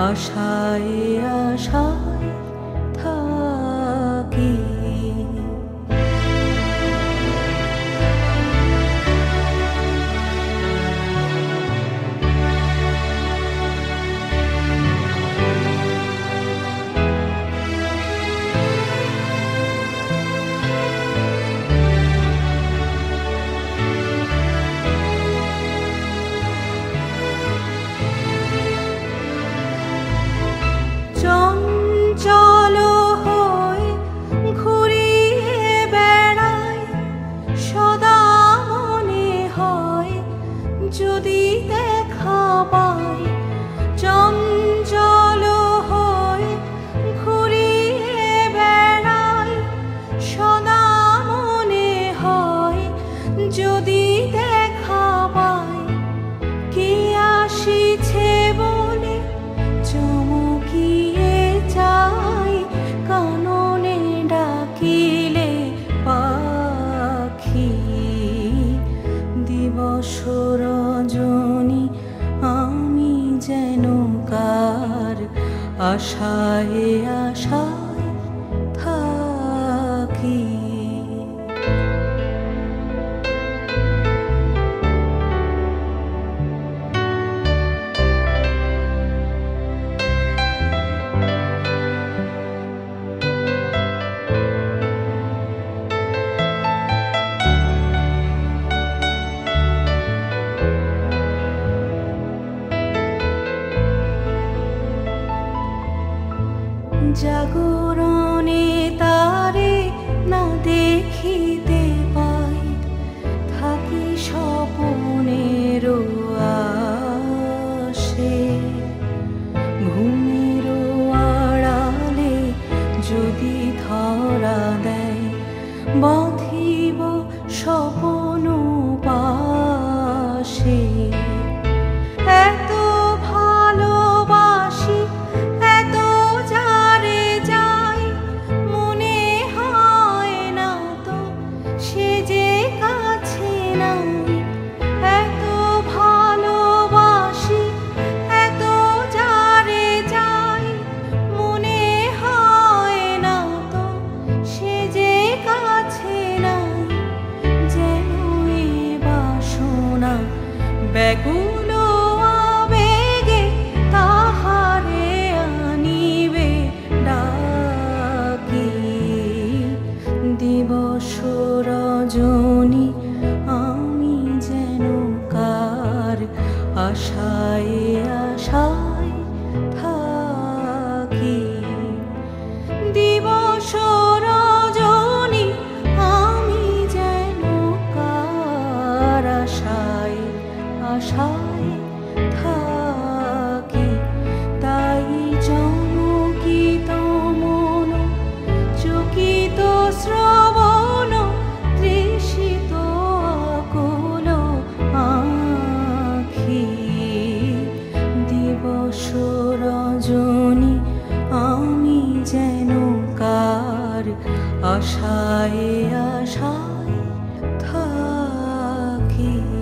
আশায় আশায় থাকি আশায় আশায় জাগরণে তারে না দেখিতে পাই থাকি স্বপনের আসে ঘুমের আড়ালে যদি ধরা দেয় ব্যাকুল আবেগে তাহারে আনিবে ডাকি। দিবস আশায় আশায় থাকি। দিবস রজনী আমি যেন কার আশায় আশায় রজনী আমি যেন কার আশায় আশায় থাকি।